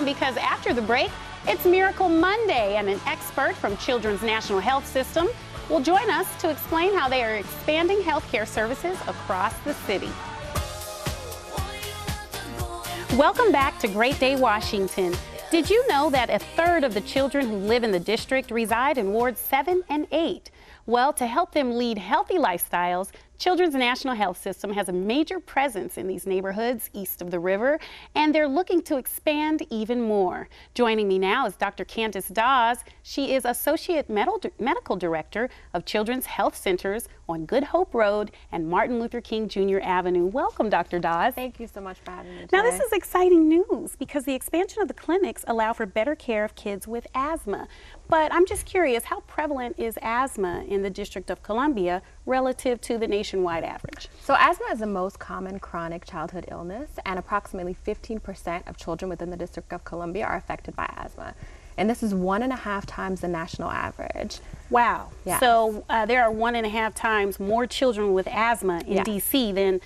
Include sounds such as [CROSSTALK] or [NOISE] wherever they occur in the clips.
around because after the break, it's Miracle Monday, and an expert from Children's National Health System will join us to explain how they are expanding healthcare services across the city. Welcome back to Great Day Washington. Did you know that a third of the children who live in the district reside in wards 7 and 8? Well, to help them lead healthy lifestyles, Children's National Health System has a major presence in these neighborhoods east of the river, and they're looking to expand even more. Joining me now is Dr. Candice Dawes. She is Associate Medical Director of Children's Health Centers on Good Hope Road and Martin Luther King Jr. Avenue. Welcome, Dr. Dawes. Thank you so much for having me. Today. Now, this is exciting news because the expansion of the clinics allow for better care of kids with asthma. But I'm just curious, how prevalent is asthma in the District of Columbia relative to the nationwide average? So asthma is the most common chronic childhood illness, and approximately 15% of children within the District of Columbia are affected by asthma. And this is one and a half times the national average. Wow. Yes. So uh, there are one and a half times more children with asthma in yes. DC than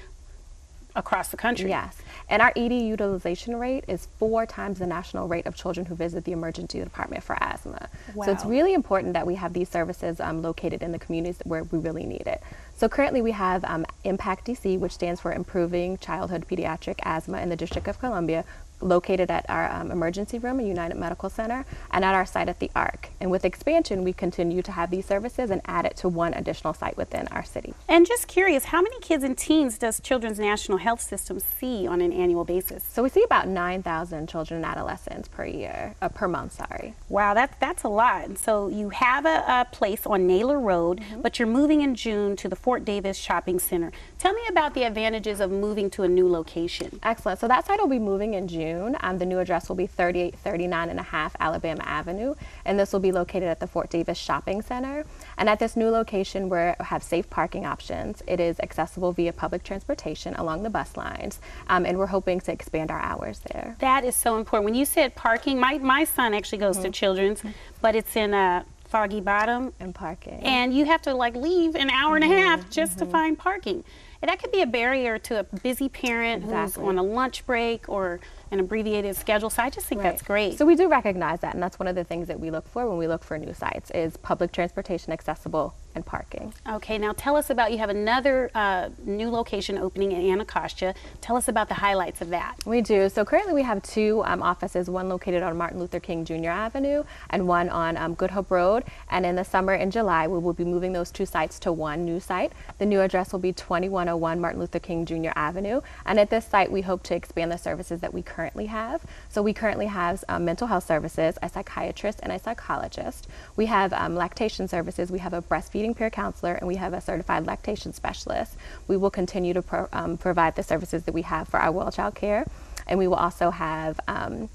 across the country. Yes. And our ED utilization rate is four times the national rate of children who visit the emergency department for asthma. Wow. So it's really important that we have these services um, located in the communities where we really need it. So currently we have um, IMPACT DC, which stands for Improving Childhood Pediatric Asthma in the District of Columbia, located at our um, emergency room at United Medical Center and at our site at the ARC. And with expansion, we continue to have these services and add it to one additional site within our city. And just curious, how many kids and teens does Children's National Health System see on an annual basis? So we see about 9,000 children and adolescents per year, uh, per month, sorry. Wow, that, that's a lot. So you have a, a place on Naylor Road, mm -hmm. but you're moving in June to the Fort Davis Shopping Center. Tell me about the advantages of moving to a new location. Excellent. So that site will be moving in June. Um, the new address will be 3839 and a half Alabama Avenue, and this will be located at the Fort Davis Shopping Center. And at this new location, we have safe parking options. It is accessible via public transportation along the bus lines, um, and we're hoping to expand our hours there. That is so important. When you said parking, my, my son actually goes mm -hmm. to Children's, but it's in a Foggy Bottom and parking. And you have to like leave an hour and mm -hmm. a half just mm -hmm. to mm-hmm. find parking. And that could be a barrier to a busy parent exactly. who's on a lunch break or an abbreviated schedule. So I just think right. that's great. So we do recognize that, and that's one of the things that we look for when we look for new sites is public transportation accessible and parking. Okay, now tell us about, you have another uh, new location opening in Anacostia. Tell us about the highlights of that. We do. So currently we have two um, offices, one located on Martin Luther King Jr. Avenue and one on um, Good Hope Road. And in the summer in July, we will be moving those two sites to one new site. The new address will be 2101 Martin Luther King Jr. Avenue. And at this site, we hope to expand the services that we currently have. So we currently have um, mental health services, a psychiatrist, and a psychologist. We have um, lactation services. We have a breastfeeding peer counselor and we have a certified lactation specialist. We will continue to pro um, provide the services that we have for our well child care and we will also have um,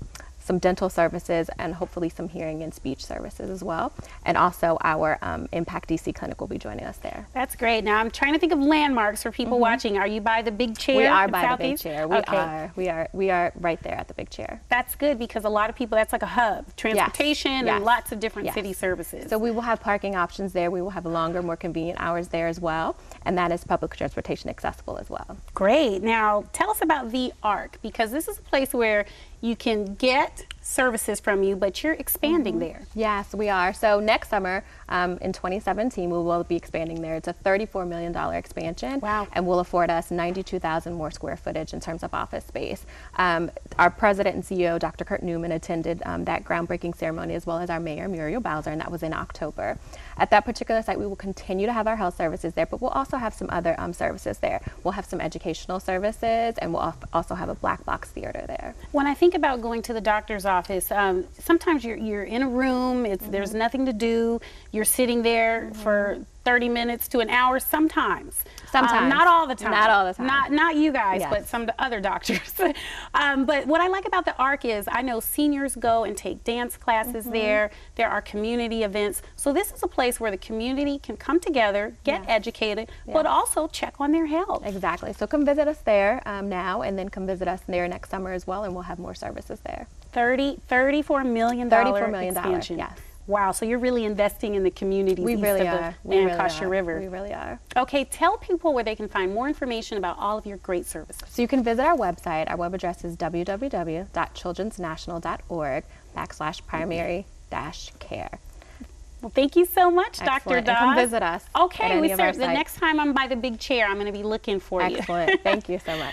some dental services and hopefully some hearing and speech services as well. And also our um, IMPACT DC clinic will be joining us there. That's great. Now I'm trying to think of landmarks for people mm -hmm. watching. Are you by the big chair? We are by Southeast? the big chair. We okay. are. We are. We are right there at the big chair. That's good because a lot of people. That's like a hub, transportation yes. and yes. lots of different yes. city services. So we will have parking options there. We will have longer, more convenient hours there as well, and that is public transportation accessible as well. Great. Now tell us about the Arc because this is a place where you can get services from you, but you're expanding mm -hmm. there. Yes, we are. So next summer, um, in 2017, we will be expanding there. It's a $34 million expansion. Wow. And will afford us 92,000 more square footage in terms of office space. Um, our president and CEO, Dr. Kurt Newman, attended um, that groundbreaking ceremony as well as our mayor, Muriel Bowser, and that was in October. At that particular site, we will continue to have our health services there, but we'll also have some other um, services there. We'll have some educational services, and we'll also have a black box theater there. When I think about going to the doctor's office, um, sometimes you're, you're in a room, it's, mm -hmm. there's nothing to do, you're sitting there mm -hmm. for 30 minutes to an hour sometimes. Sometimes. Um, not all the time. Not all the time. Not, not you guys, yes. but some other doctors. [LAUGHS] um, but what I like about the ARC is I know seniors go and take dance classes mm -hmm. there. There are community events. So this is a place where the community can come together, get educated, but also check on their health. Exactly. So come visit us there um, now and then come visit us there next summer as well and we'll have more services there. 30, $34 million, $34 million expansion. Yes. Wow, so you're really investing in the communities We east really of are. the We really Anacostia are. River. We really are. Okay, tell people where they can find more information about all of your great services. So you can visit our website. Our web address is www.childrensnational.org backslash primary dash care. Well, thank you so much, Dr. Dodd. Come visit us Okay, we start, the next time I'm by the big chair, I'm going to be looking for you. Excellent. Thank you so [LAUGHS] much.